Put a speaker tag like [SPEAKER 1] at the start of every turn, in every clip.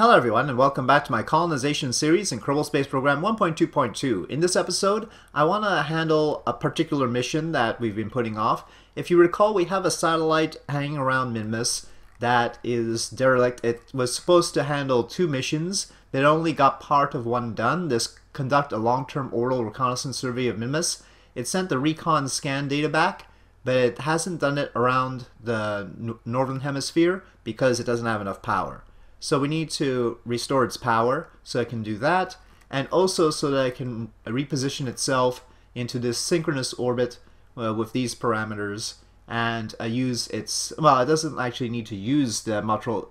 [SPEAKER 1] Hello everyone and welcome back to my Kolonization series in Kerbal Space Program 1.2.2. In this episode, I want to handle a particular mission that we've been putting off. If you recall, we have a satellite hanging around Minmus that is derelict. It was supposed to handle two missions, but only got part of one done. This conduct a long-term orbital reconnaissance survey of Minmus. It sent the recon scan data back, but it hasn't done it around the northern hemisphere because it doesn't have enough power. So we need to restore its power so it can do that, and also so that it can reposition itself into this synchronous orbit uh, with these parameters and uh, use its, well, it doesn't actually need to use the multiple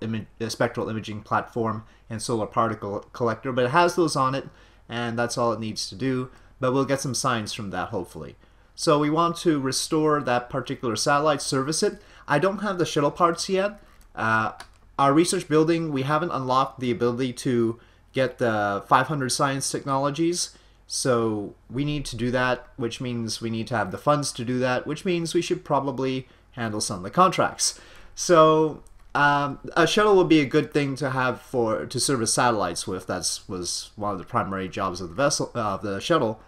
[SPEAKER 1] spectral imaging platform and solar particle collector, but it has those on it, and that's all it needs to do, but we'll get some signs from that hopefully. So we want to restore that particular satellite, service it. I don't have the shuttle parts yet. Uh, our research building, we haven't unlocked the ability to get the 500 science technologies. So we need to do that, which means we need to have the funds to do that, which means we should probably handle some of the contracts. So um, a shuttle would be a good thing to have for to service satellites with. That was one of the primary jobs of the vessel uh, of the shuttle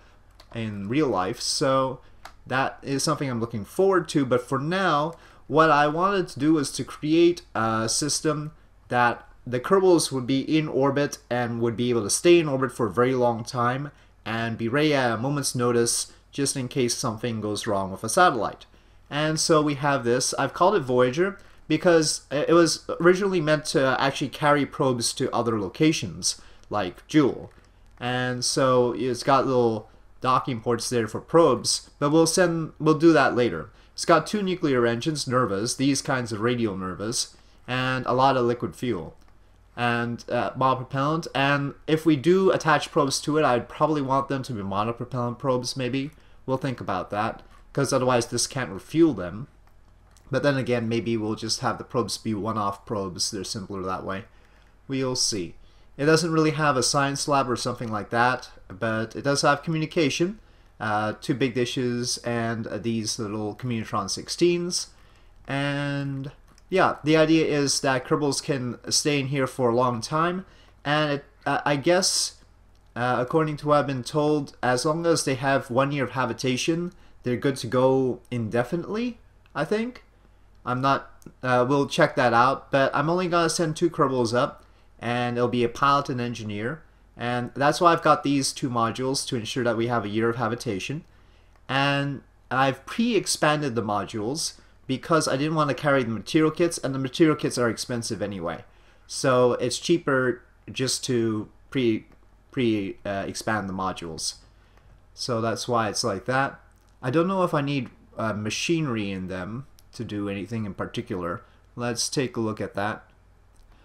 [SPEAKER 1] in real life. So that is something I'm looking forward to. But for now, what I wanted to do was to create a system that the Kerbals would be in orbit and would be able to stay in orbit for a very long time and be ready at a moment's notice just in case something goes wrong with a satellite. And so we have this. I've called it Voyager because it was originally meant to actually carry probes to other locations like Jool. And so it's got little docking ports there for probes, but we'll send we'll do that later. It's got two nuclear engines, NERVAs, these kinds of radial NERVAs, and a lot of liquid fuel and uh, monopropellant. And if we do attach probes to it, I'd probably want them to be monopropellant probes, maybe. We'll think about that, because otherwise this can't refuel them. But then again, maybe we'll just have the probes be one-off probes. They're simpler that way. We'll see. It doesn't really have a science lab or something like that, but it does have communication uh, two big dishes, and uh, these little Communotron 16s. And yeah, the idea is that Kerbals can stay in here for a long time, and it, uh, I guess, uh, according to what I've been told, as long as they have one year of habitation, they're good to go indefinitely, I think. I'm not, uh, we'll check that out, but I'm only going to send two Kerbals up, and it'll be a pilot and engineer. And that's why I've got these two modules to ensure that we have a year of habitation. And I've pre-expanded the modules because I didn't want to carry the material kits, and the material kits are expensive anyway. So it's cheaper just to pre pre uh, expand the modules. So that's why it's like that. I don't know if I need uh, machinery in them to do anything in particular. Let's take a look at that.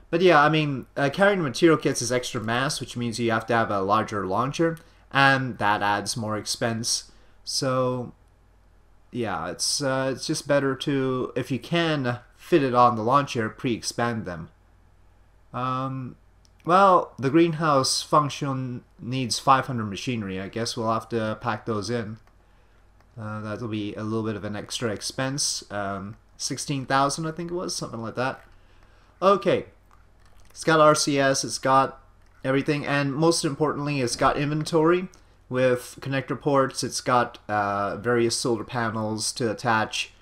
[SPEAKER 1] But yeah, I mean, uh, carrying material kits is extra mass, which means you have to have a larger launcher, and that adds more expense. So, yeah, it's uh, it's just better to, if you can fit it on the launcher, pre-expand them. Um, well, the greenhouse function needs 500 machinery. I guess we'll have to pack those in. Uh, that'll be a little bit of an extra expense. Um, 16,000 I think it was, something like that. Okay, it's got RCS, it's got everything, and most importantly, it's got inventory with connector ports. It's got uh, various solar panels to attach.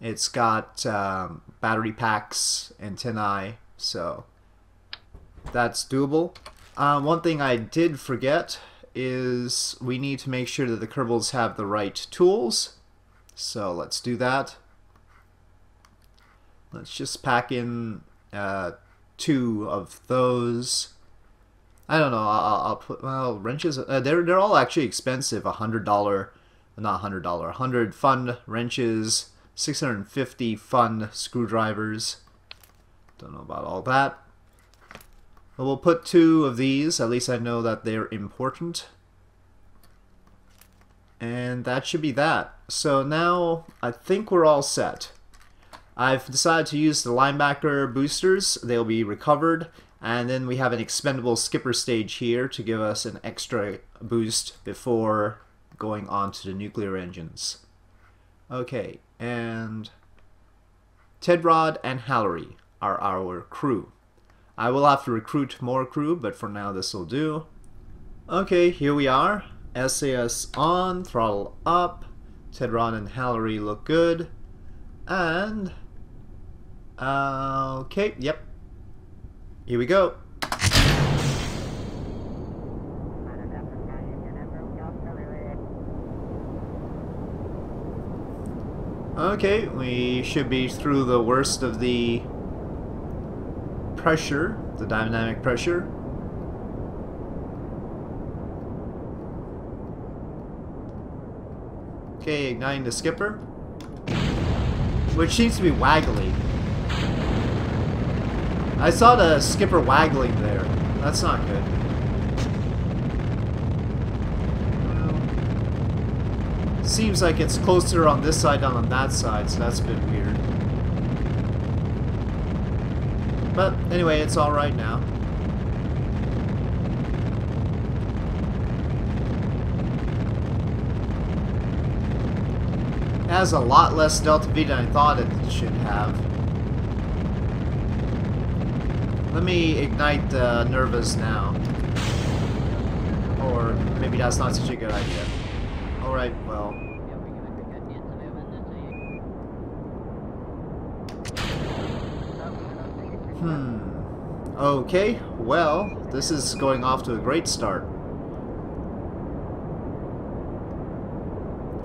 [SPEAKER 1] It's got um, battery packs, antennae, so that's doable. Uh, one thing I did forget is we need to make sure that the Kerbals have the right tools. So let's do that. Let's just pack in uh, two of those. I don't know. I'll, I'll put well wrenches. Uh, they're they're all actually expensive. A hundred dollar, not a hundred dollar. Hundred fun wrenches. Six hundred and fifty fun screwdrivers. Don't know about all that. But we'll put two of these. At least I know that they're important. And that should be that. So now I think we're all set. I've decided to use the linebacker boosters. They'll be recovered. And then we have an expendable skipper stage here to give us an extra boost before going on to the nuclear engines. Okay, and Tedrod and Hallery are our crew. I will have to recruit more crew, but for now this will do. Okay, here we are. SAS on, throttle up. Tedron and Hallery look good. And... Okay, yep. Here we go. Okay, we should be through the worst of the pressure, the dynamic pressure. Okay, igniting the skipper. Which seems to be waggly. I saw the skipper waggling there. That's not good. Seems like it's closer on this side than on that side, so that's a bit weird. But anyway, it's alright now. It has a lot less delta V than I thought it should have. Let me ignite the Nervas now. Or maybe that's not such a good idea. Alright, well. Hmm. Okay, well, this is going off to a great start.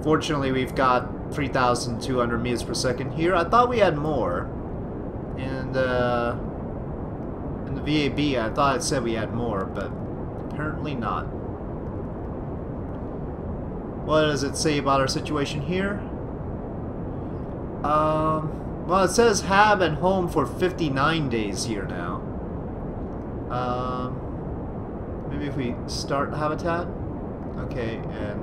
[SPEAKER 1] Fortunately, we've got 3,200 meters per second here. I thought we had more. And, uh, VAB, I thought it said we had more, but apparently not. What does it say about our situation here? Um, well, it says have and home for 59 days here now. Um, maybe if we start habitat? Okay, and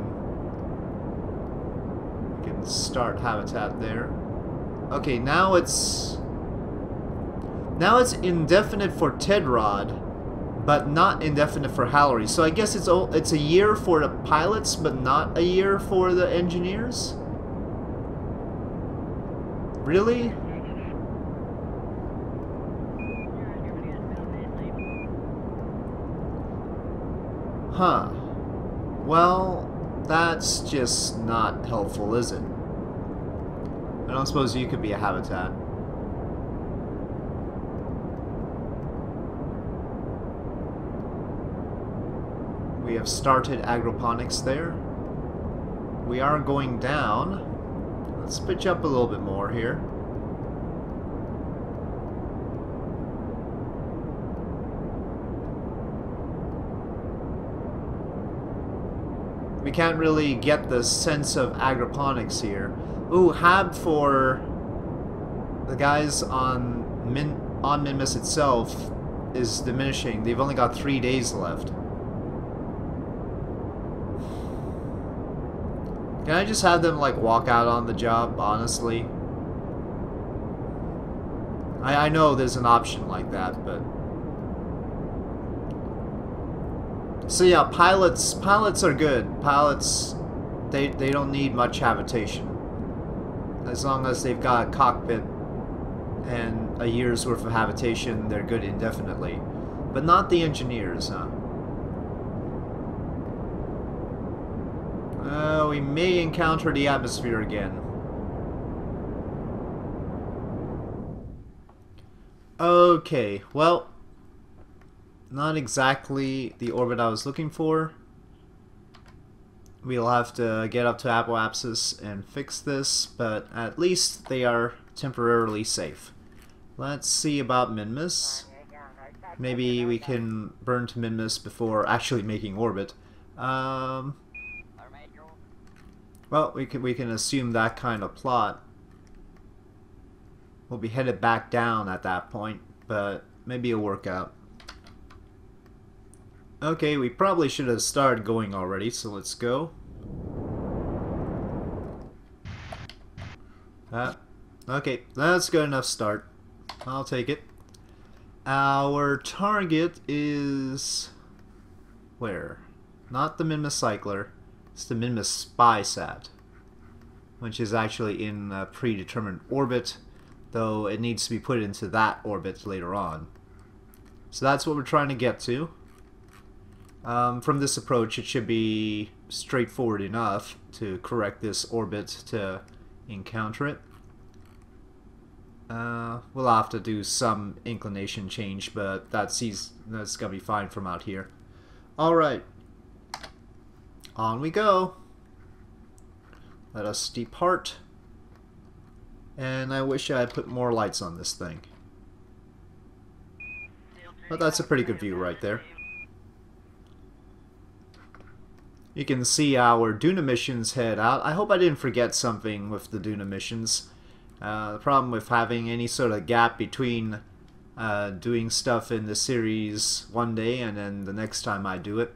[SPEAKER 1] we can start habitat there. Okay, now it's now it's indefinite for Tedrod, but not indefinite for Hallery. So I guess it's it's a year for the pilots, but not a year for the engineers. Really? Huh. Well, that's just not helpful, is it? I don't suppose you could be a habitat. We have started agroponics there. We are going down. Let's pitch up a little bit more here. We can't really get the sense of agroponics here. Ooh, Hab for the guys on Min on Minmus itself is diminishing. They've only got three days left. Can I just have them, like, walk out on the job, honestly? I, I know there's an option like that, but... So yeah, pilots, pilots are good. Pilots, they, they don't need much habitation. As long as they've got a cockpit and a year's worth of habitation, they're good indefinitely. But not the engineers, huh? Uh, we may encounter the atmosphere again. Okay, well, not exactly the orbit I was looking for. We'll have to get up to apoapsis and fix this, but at least they are temporarily safe. Let's see about Minmus. Maybe we can burn to Minmus before actually making orbit. Um, well, we can, we can assume that kind of plot. We'll be headed back down at that point, but maybe it'll work out. Okay, we probably should have started going already, so let's go. Uh, okay, that's good enough start. I'll take it. Our target is... Where? Not the Minmus Cycler. It's the Minmus SpySat, which is actually in a predetermined orbit, though it needs to be put into that orbit later on. So that's what we're trying to get to. Um, from this approach, it should be straightforward enough to correct this orbit to encounter it. Uh, we'll have to do some inclination change, but that's, that's gonna be fine from out here. Alright. On we go. Let us depart. And I wish I had put more lights on this thing. But that's a pretty good view right there. You can see our Duna missions head out. I hope I didn't forget something with the Duna missions. Uh, the problem with having any sort of gap between uh, doing stuff in the series one day and then the next time I do it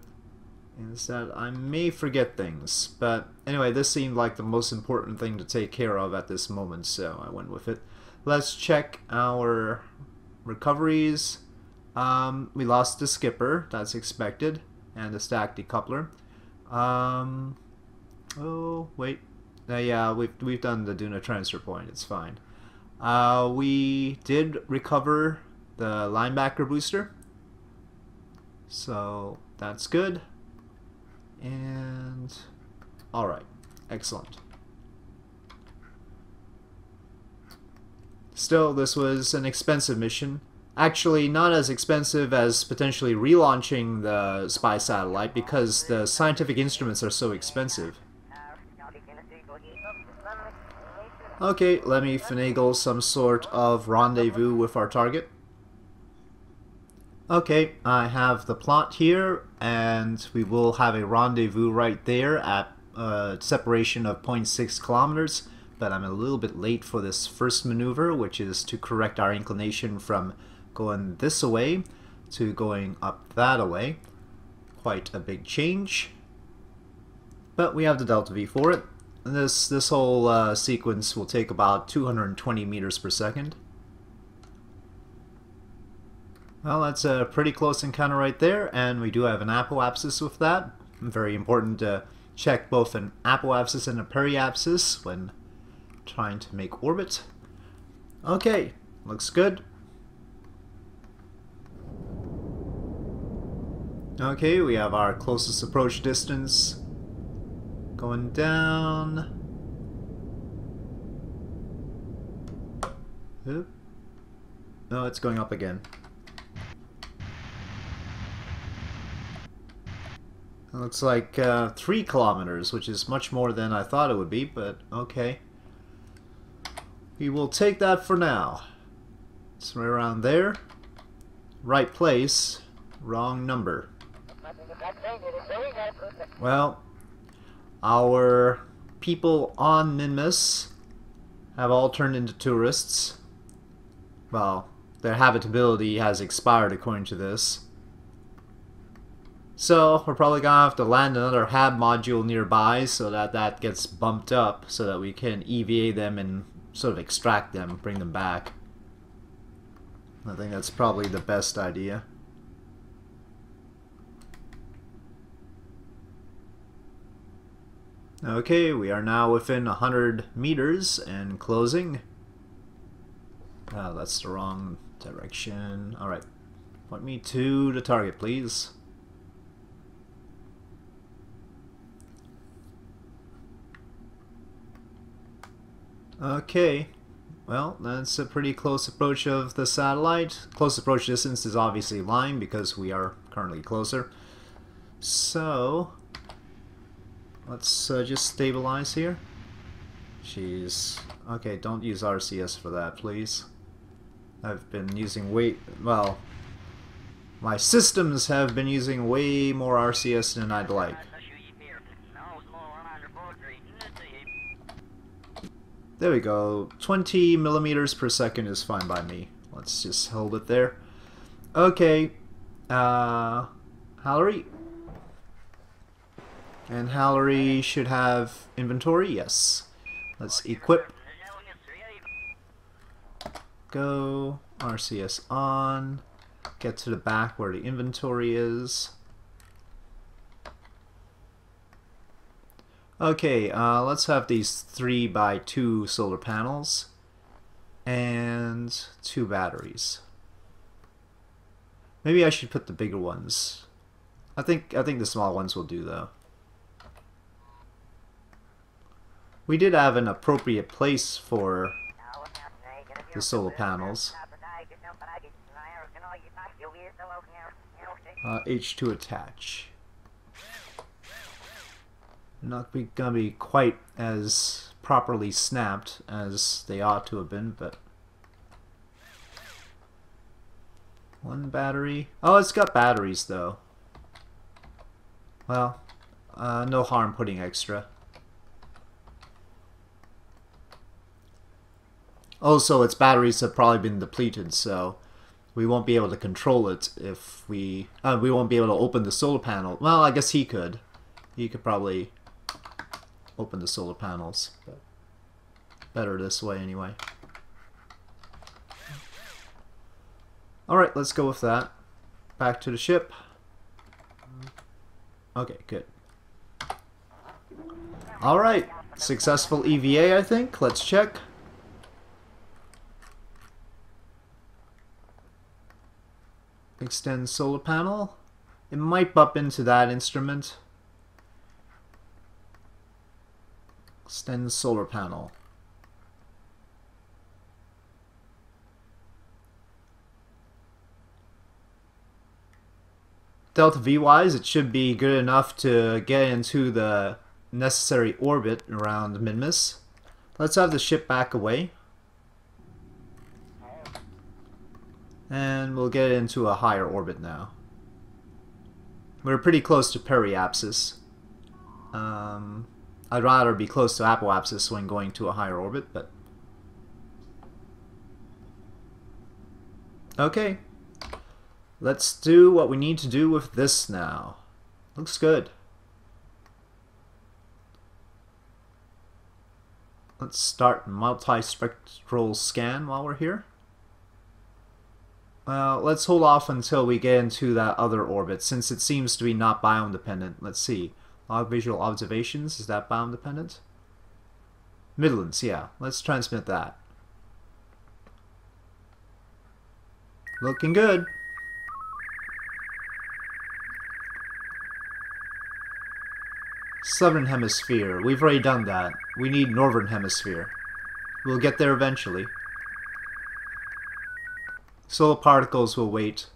[SPEAKER 1] is that I may forget things. But anyway, this seemed like the most important thing to take care of at this moment, so I went with it. Let's check our recoveries. Um, we lost the skipper, that's expected, and the stack decoupler. Um, oh, wait. Uh, yeah, we've, we've done the Duna transfer point. It's fine. Uh, we did recover the linebacker booster. So that's good. And alright, excellent. Still, this was an expensive mission. Actually, not as expensive as potentially relaunching the spy satellite because the scientific instruments are so expensive. Okay, let me finagle some sort of rendezvous with our target. Okay, I have the plot here, and we will have a rendezvous right there at a separation of 0.6 kilometers, but I'm a little bit late for this first maneuver, which is to correct our inclination from going this way to going up that way. Quite a big change. But we have the delta V for it. This, this whole uh, sequence will take about 220 meters per second. Well, that's a pretty close encounter right there, and we do have an apoapsis with that. Very important to check both an apoapsis and a periapsis when trying to make orbit. Okay, looks good. Okay, we have our closest approach distance going down. Oop. No, it's going up again. It looks like uh, three kilometers, which is much more than I thought it would be, but okay. We will take that for now. It's right around there. Right place, wrong number. Well, our people on Minmus have all turned into tourists. Well, their habitability has expired according to this. So we're probably gonna have to land another hab module nearby so that that gets bumped up so that we can EVA them and sort of extract them, bring them back. I think that's probably the best idea. Okay, we are now within 100 meters and closing. Oh, that's the wrong direction. Alright, point me to the target, please. Okay, well, that's a pretty close approach of the satellite. Close approach distance is obviously line because we are currently closer. So, Let's uh, just stabilize here. Jeez. Okay, don't use RCS for that, please. I've been using way... well... My systems have been using way more RCS than I'd like. There we go. 20 millimeters per second is fine by me. Let's just hold it there. Okay. Uh, Hallery, and Hallery should have inventory, yes. Let's equip. Go, RCS on, get to the back where the inventory is. Okay, uh, let's have these 3 by 2 solar panels and two batteries. Maybe I should put the bigger ones. I think I think the small ones will do though. We did have an appropriate place for the solar panels. Uh, H2 attach. Not be, gonna be quite as properly snapped as they ought to have been, but one battery. Oh, it's got batteries though. Well, uh, no harm putting extra. Also, its batteries have probably been depleted, so we won't be able to control it if we... Uh, we won't be able to open the solar panel. Well, I guess he could. He could probably open the solar panels. But better this way, anyway. Alright, let's go with that. Back to the ship. Okay, good. Alright, successful EVA, I think. Let's check. Extend solar panel. It might bump into that instrument. Extend the solar panel. Delta V wise, it should be good enough to get into the necessary orbit around Minmus. Let's have the ship back away. And we'll get into a higher orbit now. We're pretty close to periapsis. Um, I'd rather be close to apoapsis when going to a higher orbit, but... Okay. Let's do what we need to do with this now. Looks good. Let's start multi-spectral scan while we're here. Well, let's hold off until we get into that other orbit, since it seems to be not biome dependent. Let's see. Log visual observations, is that biome dependent? Midlands, yeah. Let's transmit that. Looking good. Southern Hemisphere. We've already done that. We need Northern Hemisphere. We'll get there eventually. Solar particles will wait.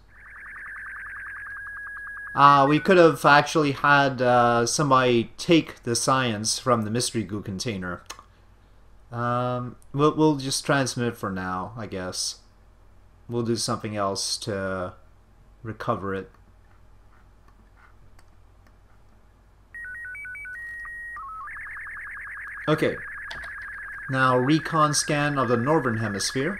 [SPEAKER 1] Uh, we could have actually had uh, somebody take the science from the mystery goo container. Um, we'll, we'll just transmit for now, I guess. We'll do something else to recover it. Okay. Now recon scan of the northern hemisphere.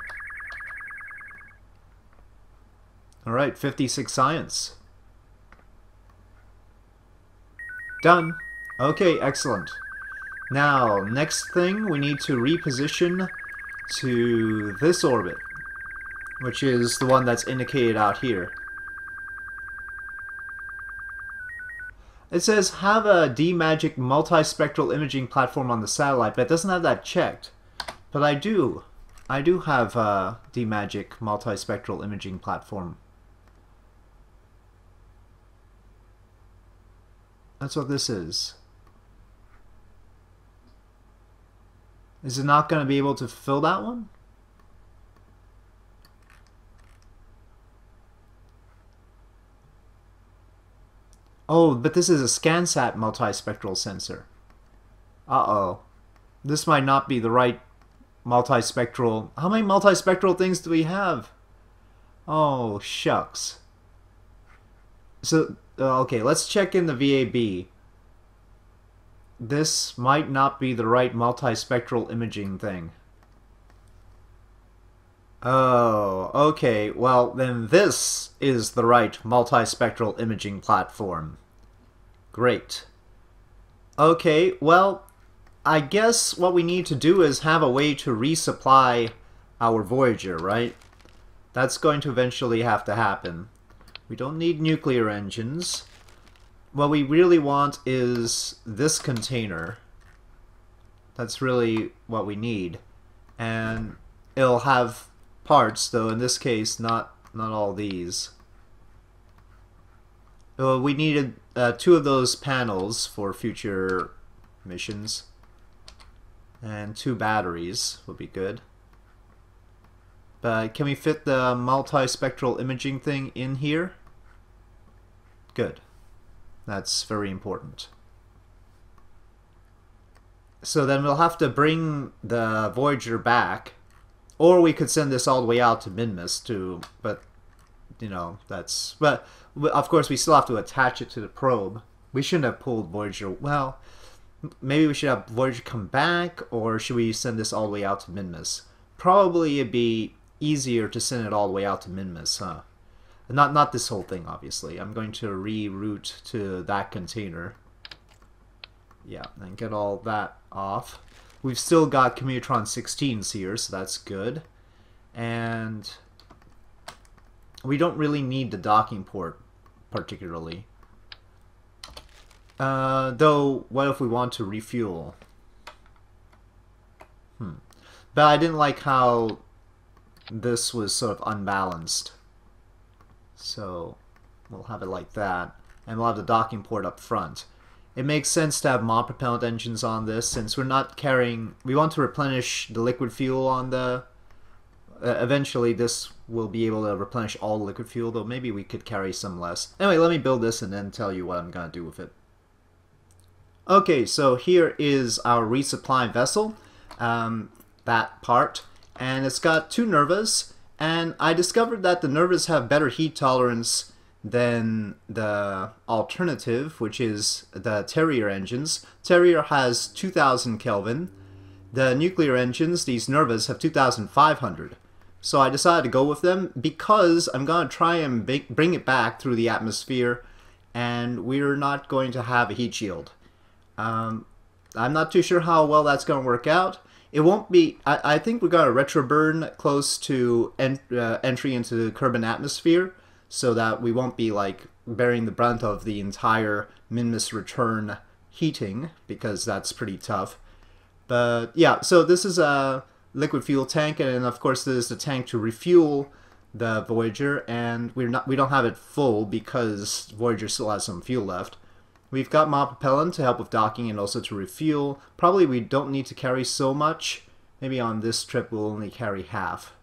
[SPEAKER 1] Alright, 56 science. Done. Okay, excellent. Now, next thing, we need to reposition to this orbit, which is the one that's indicated out here. It says have a D-Magic multispectral imaging platform on the satellite, but it doesn't have that checked. But I do. I do have a D-Magic multispectral imaging platform. That's what this is. Is it not going to be able to fill that one? Oh, but this is a ScanSat multispectral sensor. Uh-oh. This might not be the right multispectral... How many multispectral things do we have? Oh, shucks. So Uh, okay, let's check in the VAB. This might not be the right multispectral imaging thing. Oh, okay. Well, then this is the right multispectral imaging platform. Great. Okay, well, I guess what we need to do is have a way to resupply our Voyager, right? That's going to eventually have to happen. We don't need nuclear engines. What we really want is this container. That's really what we need. And it'll have parts, though in this case, not, not all these. Well, we needed uh, two of those panels for future missions. And two batteries would be good. But can we fit the multispectral imaging thing in here? Good. That's very important. So then we'll have to bring the Voyager back. Or we could send this all the way out to Minmus to, but, you know, that's, but, of course we still have to attach it to the probe. We shouldn't have pulled Voyager, well, maybe we should have Voyager come back, or should we send this all the way out to Minmus? Probably it'd be easier to send it all the way out to Minmus, huh? Not, not this whole thing, obviously. I'm going to reroute to that container. Yeah, and get all that off. We've still got Commutron 16s here, so that's good. And we don't really need the docking port particularly. Uh, though, what if we want to refuel? Hmm. But I didn't like how this was sort of unbalanced. So we'll have it like that. And we'll have the docking port up front. It makes sense to have monopropellant engines on this since we're not carrying... We want to replenish the liquid fuel on the... Uh, eventually this will be able to replenish all liquid fuel, though maybe we could carry some less. Anyway, let me build this and then tell you what I'm going to do with it. Okay, so here is our resupply vessel, um, that part, and it's got two Nervas, and I discovered that the Nervas have better heat tolerance than the alternative, which is the Terrier engines. Terrier has 2000 Kelvin. The nuclear engines, these Nervas, have 2500. So I decided to go with them because I'm going to try and bring it back through the atmosphere and we're not going to have a heat shield. Um, I'm not too sure how well that's going to work out. It won't be. I, I think we got a retro burn close to en, uh, entry into the Kerbin atmosphere, so that we won't be like bearing the brunt of the entire Minmus return heating because that's pretty tough. But yeah, so this is a liquid fuel tank, and of course there's the tank to refuel the Voyager, and we're not we don't have it full because Voyager still has some fuel left. We've got monopropellant to help with docking and also to refuel. Probably we don't need to carry so much. Maybe on this trip we'll only carry half.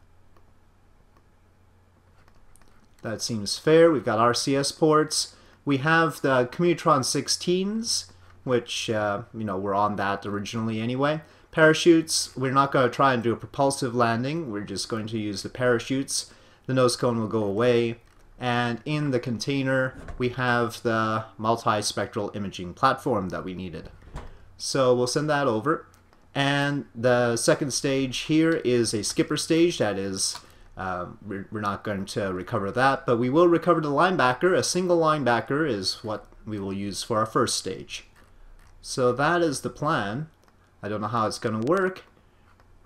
[SPEAKER 1] That seems fair. We've got RCS ports. We have the Commutron 16s, which, uh, you know, we're on that originally anyway. Parachutes, we're not going to try and do a propulsive landing. We're just going to use the parachutes. The nose cone will go away and in the container we have the multispectral imaging platform that we needed. So we'll send that over. And the second stage here is a skipper stage that is um, we're, we're not going to recover that, but we will recover the linebacker. A single linebacker is what we will use for our first stage. So that is the plan. I don't know how it's going to work.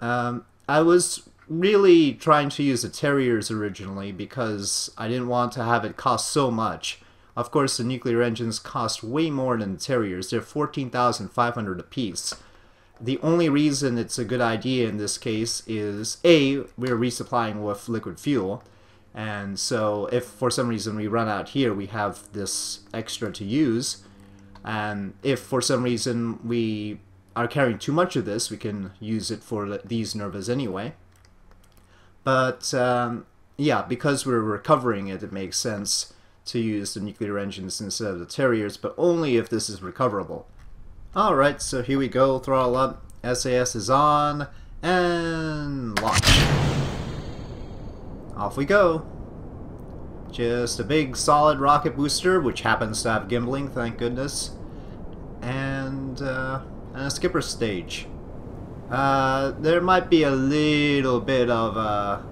[SPEAKER 1] Um, I was really trying to use the Terriers originally because I didn't want to have it cost so much. Of course, the nuclear engines cost way more than the Terriers. They're 14500 apiece. The only reason it's a good idea in this case is A, we're resupplying with liquid fuel, and so if for some reason we run out here, we have this extra to use. And if for some reason we are carrying too much of this, we can use it for these Nervas anyway. But um, yeah, because we're recovering it, it makes sense to use the nuclear engines instead of the Terriers, but only if this is recoverable. Alright, so here we go, throttle up, SAS is on, and launch. Off we go. Just a big solid rocket booster, which happens to have gimbaling, thank goodness. And, uh, and a skipper stage. Uh, there might be a little bit of a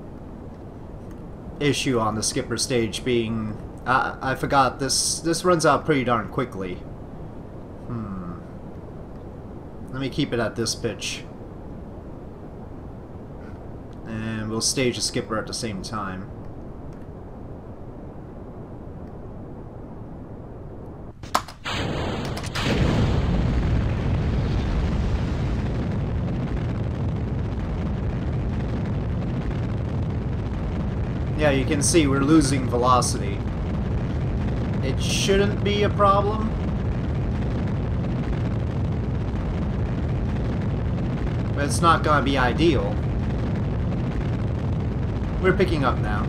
[SPEAKER 1] issue on the skipper stage being... Uh, I forgot, this, this runs out pretty darn quickly. Hmm. Let me keep it at this pitch. And we'll stage a skipper at the same time. Yeah, you can see we're losing velocity. it shouldn't be a problem. But it's not gonna be ideal. We're picking up now.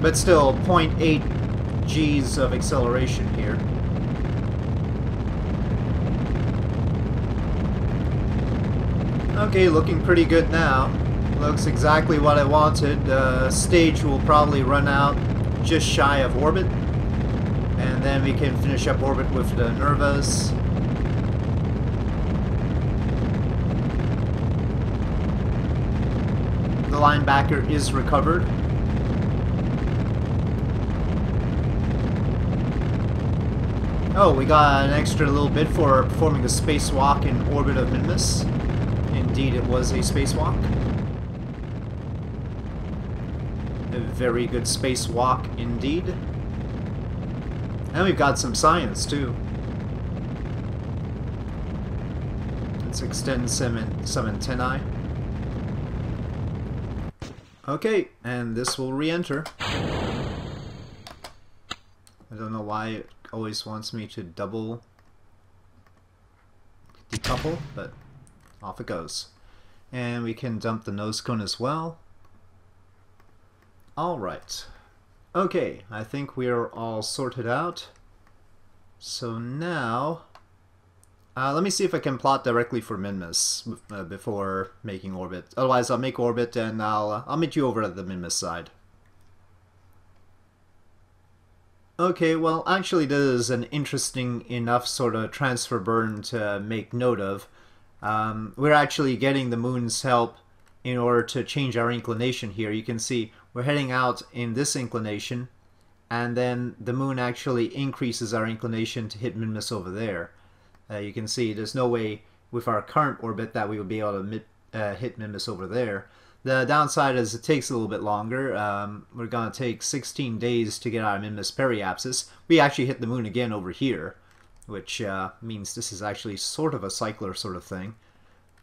[SPEAKER 1] But still, 0.8 G's of acceleration here. Okay, looking pretty good now. Looks exactly what I wanted. Uh, stage will probably run out just shy of orbit. And then we can finish up orbit with the Nervas. The linebacker is recovered. Oh, we got an extra little bit for performing a spacewalk in orbit of Minmus. Indeed, it was a spacewalk. A very good spacewalk indeed. And we've got some science too. Let's extend some, some antennae. Okay, and this will re-enter. I don't know why it always wants me to double decouple, but off it goes. And we can dump the nose cone as well. Alright. Okay, I think we're all sorted out. So now, uh, let me see if I can plot directly for Minmus uh, before making orbit. Otherwise, I'll make orbit and I'll uh, I'll meet you over at the Minmus side. Okay, well, actually, this is an interesting enough sort of transfer burn to make note of. Um, we're actually getting the moon's help in order to change our inclination here. You can see we're heading out in this inclination, and then the moon actually increases our inclination to hit Minmus over there. Uh, you can see there's no way with our current orbit that we would be able to uh, hit Minmus over there. The downside is it takes a little bit longer. Um, we're going to take 16 days to get our Minmus periapsis. We actually hit the moon again over here which uh, means this is actually sort of a cycler sort of thing,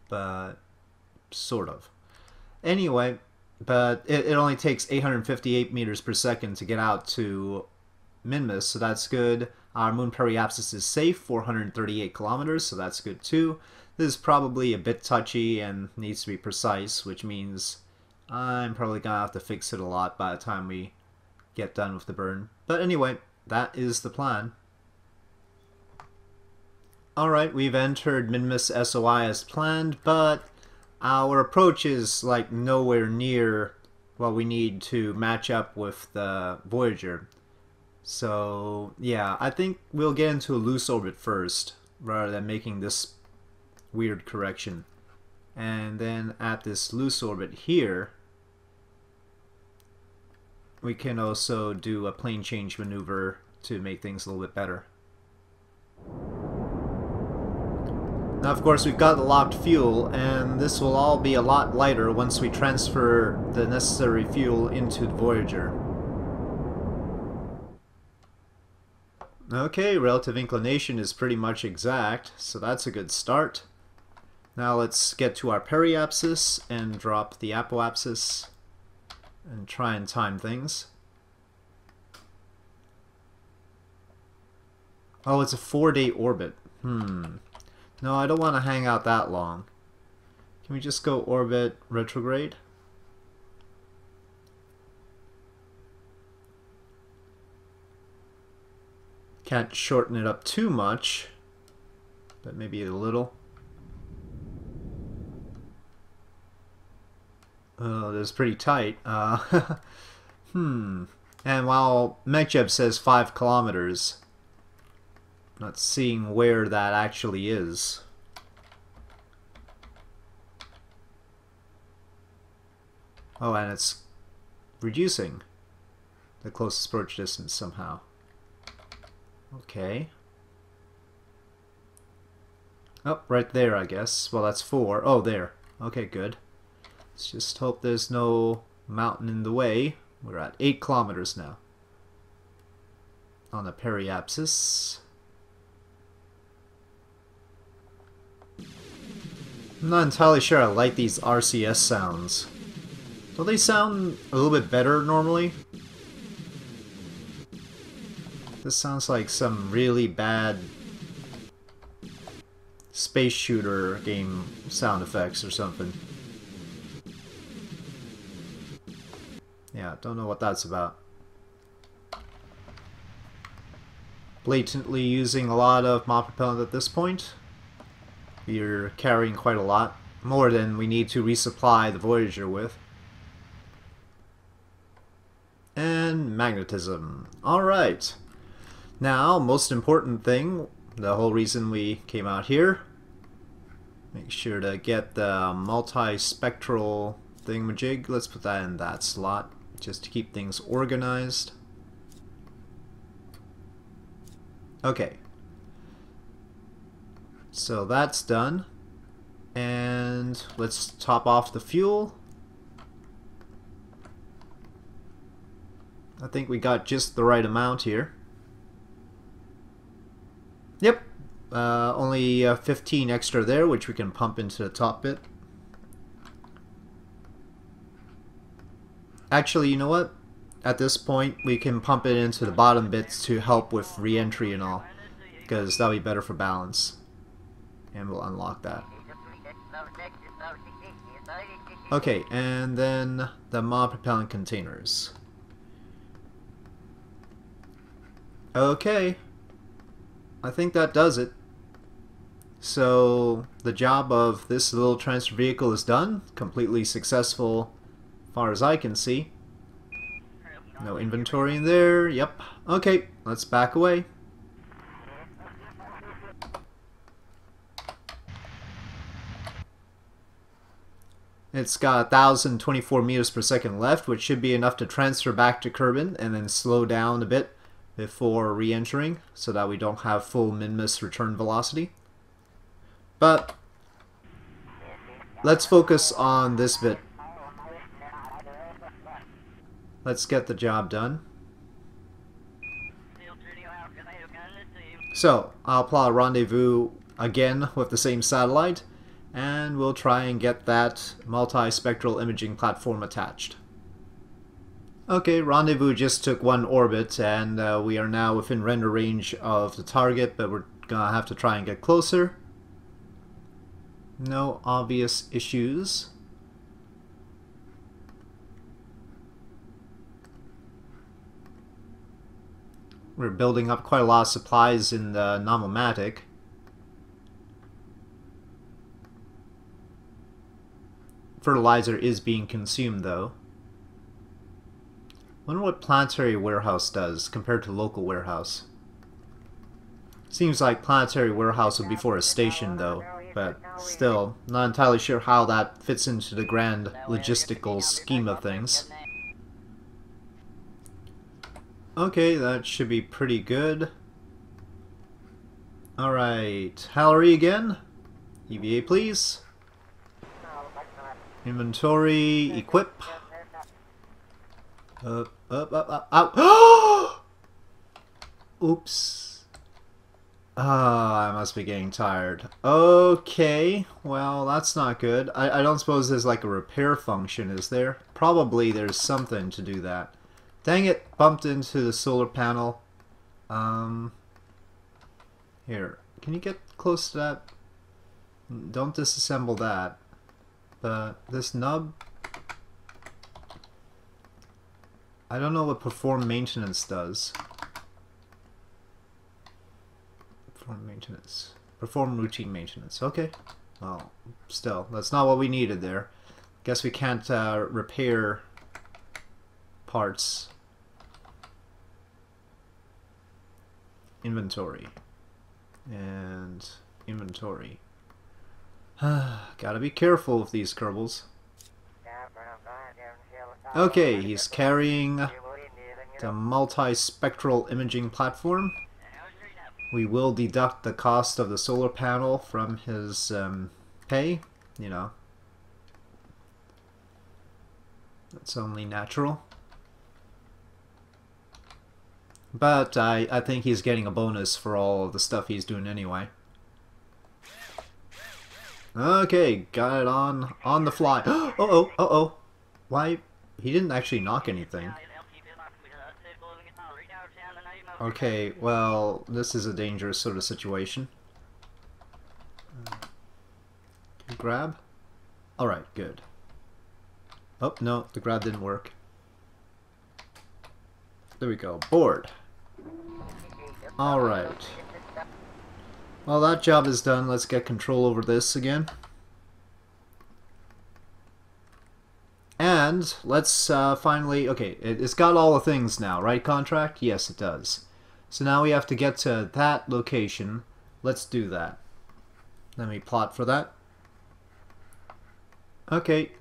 [SPEAKER 1] but sort of. Anyway, but it, it only takes 858 meters per second to get out to Minmus, so that's good. Our moon periapsis is safe, 438 kilometers, so that's good too. This is probably a bit touchy and needs to be precise, which means I'm probably going to have to fix it a lot by the time we get done with the burn. But anyway, that is the plan. Alright, we've entered Minmus SOI as planned, but our approach is like nowhere near what we need to match up with the Voyager. So, yeah, I think we'll get into a loose orbit first, rather than making this weird correction. And then at this loose orbit here, we can also do a plane change maneuver to make things a little bit better. Now of course we've got the locked fuel and this will all be a lot lighter once we transfer the necessary fuel into the Voyager. Okay, relative inclination is pretty much exact, so that's a good start. Now let's get to our periapsis and drop the apoapsis and try and time things. Oh, it's a four-day orbit. Hmm. No, I don't want to hang out that long. Can we just go orbit retrograde? Can't shorten it up too much, but maybe a little. Oh, that's pretty tight. Uh, hmm. And while MechJeb says 5 kilometers, not seeing where that actually is. Oh, and it's reducing the closest approach distance somehow. Okay. Oh, right there, I guess. Well, that's four. Oh, there. Okay, good. Let's just hope there's no mountain in the way. We're at eight kilometers now. On the periapsis. I'm not entirely sure I like these RCS sounds. Don't they sound a little bit better normally? This sounds like some really bad space shooter game sound effects or something. Yeah, don't know what that's about. Blatantly using a lot of monopropellant at this point. We're carrying quite a lot. More than we need to resupply the Voyager with. And magnetism. Alright. Now, most important thing, the whole reason we came out here. Make sure to get the multi-spectral thingamajig. Let's put that in that slot, just to keep things organized. Okay. So that's done. And let's top off the fuel. I think we got just the right amount here. Yep, uh, only uh, 15 extra there, which we can pump into the top bit. Actually, you know what? At this point, we can pump it into the bottom bits to help with re-entry and all. Because that'll be better for balance. And we'll unlock that. Okay, and then the monopropellant containers. Okay. I think that does it. So the job of this little transfer vehicle is done. Completely successful far as I can see. No inventory in there. Yep. Okay, let's back away. It's got 1,024 meters per second left, which should be enough to transfer back to Kerbin and then slow down a bit before re-entering so that we don't have full Minmus return velocity. But let's focus on this bit. Let's get the job done. So, I'll plot a rendezvous again with the same satellite and we'll try and get that multi-spectral imaging platform attached. Okay, Rendezvous just took one orbit and uh, we are now within render range of the target, but we're gonna have to try and get closer. No obvious issues. We're building up quite a lot of supplies in the Nom-O-Matic. Fertilizer is being consumed though. wonder what Planetary Warehouse does compared to local warehouse. Seems like Planetary Warehouse would be for a station though, but still, not entirely sure how that fits into the grand logistical scheme of things. Okay, that should be pretty good. Alright, Hallery again. EVA please. Inventory, equip. Up, up, up, up, out. Oops. Ah, I must be getting tired. Okay, well, that's not good. I, I don't suppose there's like a repair function, is there? Probably there's something to do that. Dang it, bumped into the solar panel. Um, here, can you get close to that? Don't disassemble that. But this nub, I don't know what perform maintenance does. Perform maintenance. Perform routine maintenance. Okay. Well, still, that's not what we needed there. Guess we can't uh, repair parts. Inventory. And inventory. Gotta be careful with these Kerbals. Okay, he's carrying the multi-spectral imaging platform. We will deduct the cost of the solar panel from his um, pay, you know. That's only natural. But I, I think he's getting a bonus for all of the stuff he's doing anyway. Okay, got it on on the fly. uh oh, uh oh. Why? He didn't actually knock anything. Okay, well, this is a dangerous sort of situation. Uh, grab? Alright, good. Oh, no, the grab didn't work. There we go. Board. Alright. Well, that job is done. Let's get control over this again. And let's uh, finally... Okay, it, it's got all the things now, right, contract? Yes, it does. So now we have to get to that location. Let's do that. Let me plot for that. Okay,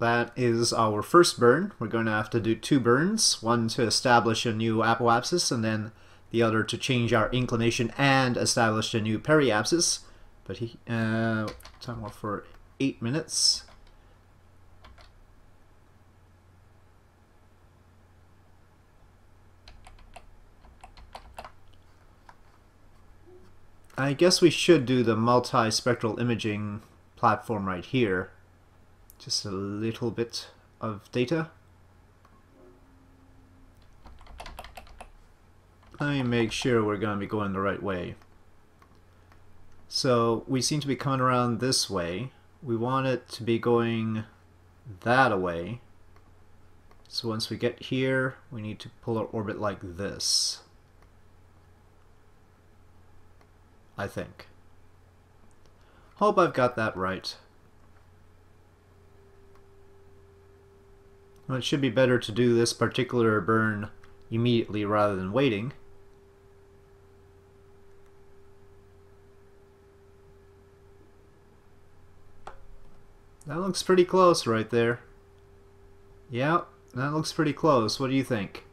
[SPEAKER 1] that is our first burn. We're going to have to do two burns, one to establish a new apoapsis and then the other to change our inclination and establish a new periapsis. But he, uh, time off for eight minutes. I guess we should do the multispectral imaging platform right here. Just a little bit of data. Let me make sure we're going to be going the right way. So we seem to be coming around this way. We want it to be going that away. So once we get here, we need to pull our orbit like this. I think. Hope I've got that right. Well, it should be better to do this particular burn immediately rather than waiting. That looks pretty close right there. Yep, that looks pretty close. What do you think?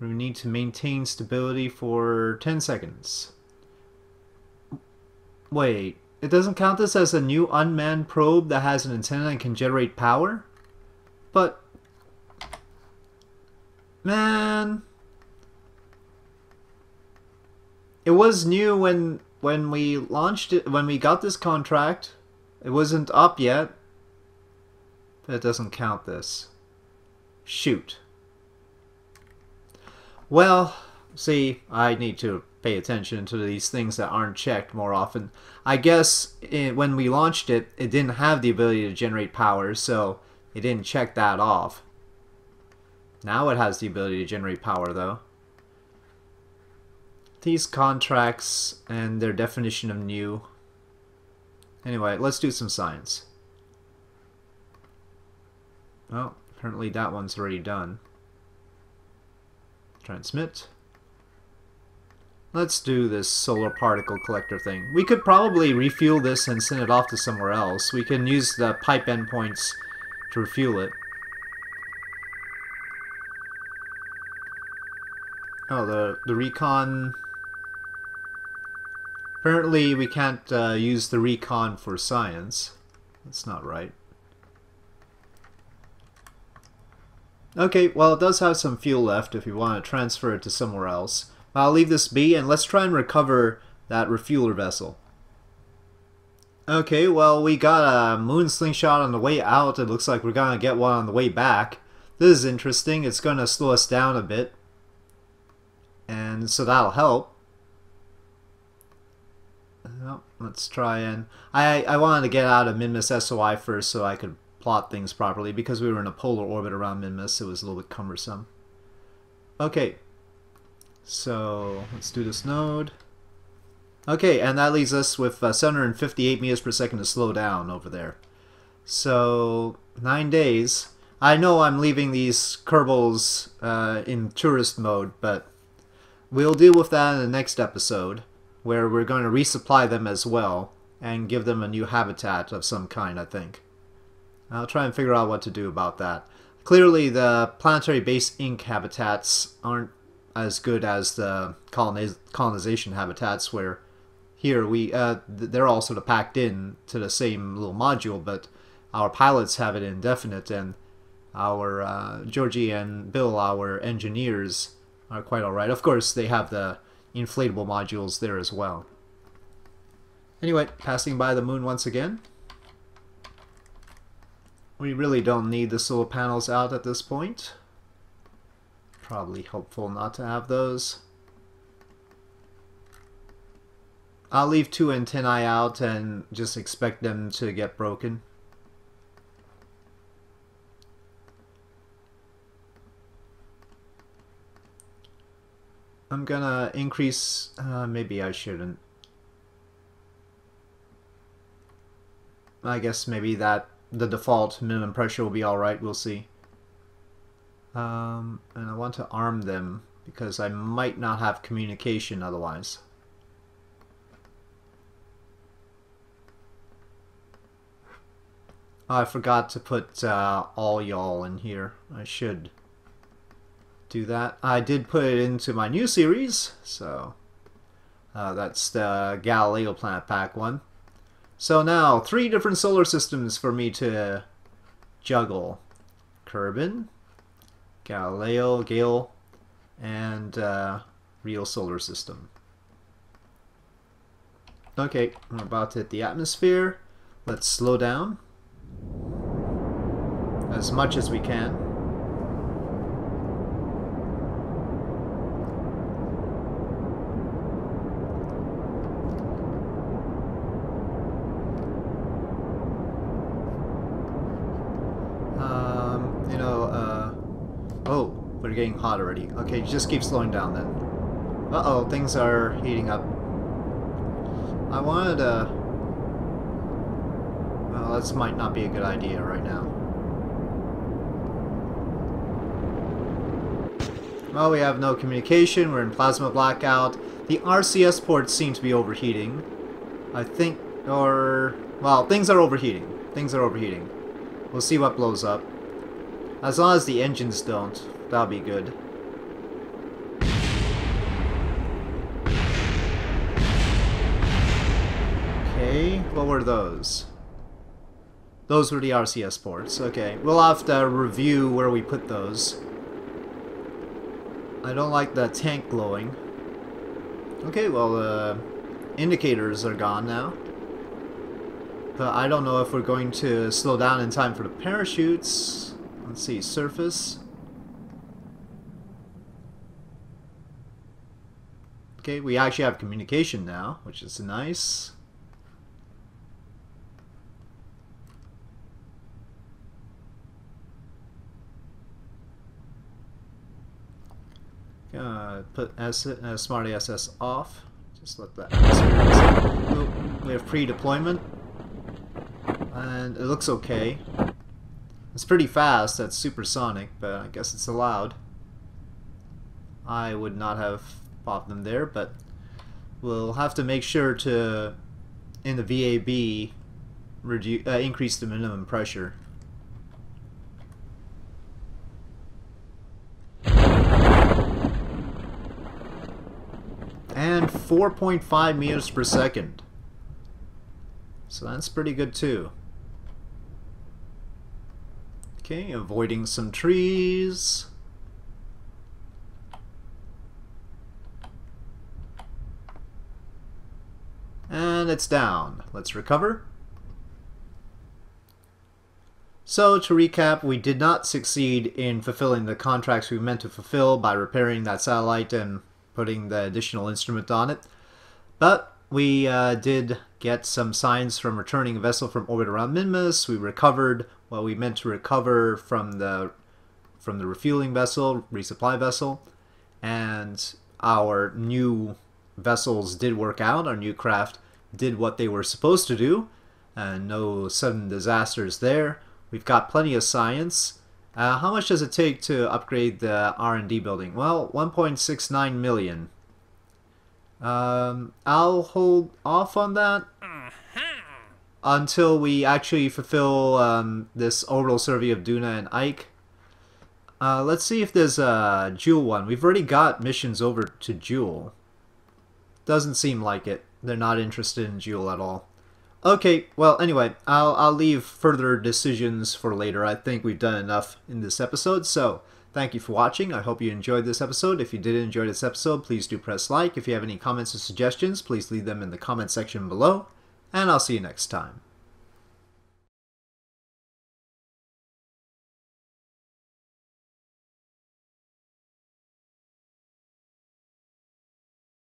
[SPEAKER 1] We need to maintain stability for 10 seconds. Wait, it doesn't count this as a new unmanned probe that has an antenna and can generate power? But... Man... It was new when when we launched it, when we got this contract, it wasn't up yet. But it doesn't count this. Shoot. Well, see, I need to pay attention to these things that aren't checked more often. I guess it, when we launched it, it didn't have the ability to generate power, so it didn't check that off. Now it has the ability to generate power, though. These contracts and their definition of new Anyway, let's do some science. Well, apparently that one's already done. Transmit. Let's do this solar particle collector thing. We could probably refuel this and send it off to somewhere else. We can use the pipe endpoints to refuel it. Oh, the, the recon Apparently we can't uh, use the recon for science. That's not right. Okay, well it does have some fuel left if you want to transfer it to somewhere else. I'll leave this be and let's try and recover that refueler vessel. Okay, well we got a moon slingshot on the way out. It looks like we're gonna get one on the way back. This is interesting. It's gonna slow us down a bit. And so that'll help. Let's try and... I, I wanted to get out of Minmus SOI first so I could plot things properly. Because we were in a polar orbit around Minmus, it was a little bit cumbersome. Okay. So, let's do this node. Okay, and that leaves us with uh, 758 meters per second to slow down over there. So, nine days. I know I'm leaving these Kerbals uh, in tourist mode, but we'll deal with that in the next episode where we're going to resupply them as well and give them a new habitat of some kind, I think. I'll try and figure out what to do about that. Clearly, the Planetary Base Inc. habitats aren't as good as the coloniz Kolonization habitats, where here we uh, they're all sort of packed in to the same little module, but our pilots have it indefinite, and our uh, Georgie and Bill, our engineers, are quite alright. Of course, they have the inflatable modules there as well. Anyway, passing by the moon once again. We really don't need the solar panels out at this point. probably helpful not to have those. I'll leave two antennae out and just expect them to get broken. I'm gonna increase, uh, maybe I shouldn't. I guess maybe that the default minimum pressure will be alright, we'll see. Um, and I want to arm them because I might not have communication otherwise. Oh, I forgot to put uh, all y'all in here. I should do that. I did put it into my new series, so uh, that's the Galileo Planet Pack one. So now, three different solar systems for me to juggle. Kerbin, Galileo, Gael, and uh, real solar system. Okay, we're about to hit the atmosphere. Let's slow down as much as we can. Hot already. Okay, just keep slowing down then. Uh-oh, things are heating up. I wanted to... Well, this might not be a good idea right now. Well, we have no communication, we're in plasma blackout. The RCS ports seem to be overheating. I think, or... Well, things are overheating. Things are overheating. We'll see what blows up. As long as the engines don't. That'll be good. Were those? Those were the RCS ports. Okay, we'll have to review where we put those. I don't like the tank glowing. Okay, well, the uh, indicators are gone now. But I don't know if we're going to slow down in time for the parachutes. Let's see, surface. Okay, we actually have communication now, which is nice. Uh, put S uh, Smart ASS off. Just let that. Oh, we have pre-deployment, and it looks okay. It's pretty fast. That's supersonic, but I guess it's allowed. I would not have popped them there, but we'll have to make sure to, in the VAB, reduce, uh, increase the minimum pressure. And 4.5 meters per second. So that's pretty good too. Okay, avoiding some trees. And it's down. Let's recover. So, to recap, we did not succeed in fulfilling the contracts we meant to fulfill by repairing that satellite and putting the additional instrument on it. But we uh, did get some signs from returning a vessel from orbit around Minmus. We recovered what we meant to recover from the from the refueling vessel, resupply vessel, and our new vessels did work out. Our new craft did what they were supposed to do, and no sudden disasters there. We've got plenty of science. Uh, how much does it take to upgrade the R&D building? Well, 1.69 million. Um, I'll hold off on that until we actually fulfill um, this orbital survey of Duna and Ike. Uh, let's see if there's a Jool one. We've already got missions over to Jool. Doesn't seem like it. They're not interested in Jool at all. Okay, well, anyway, I'll, I'll leave further decisions for later. I think we've done enough in this episode, so thank you for watching. I hope you enjoyed this episode. If you did enjoy this episode, please do press like. If you have any comments or suggestions, please leave them in the comment section below, and I'll see you next time.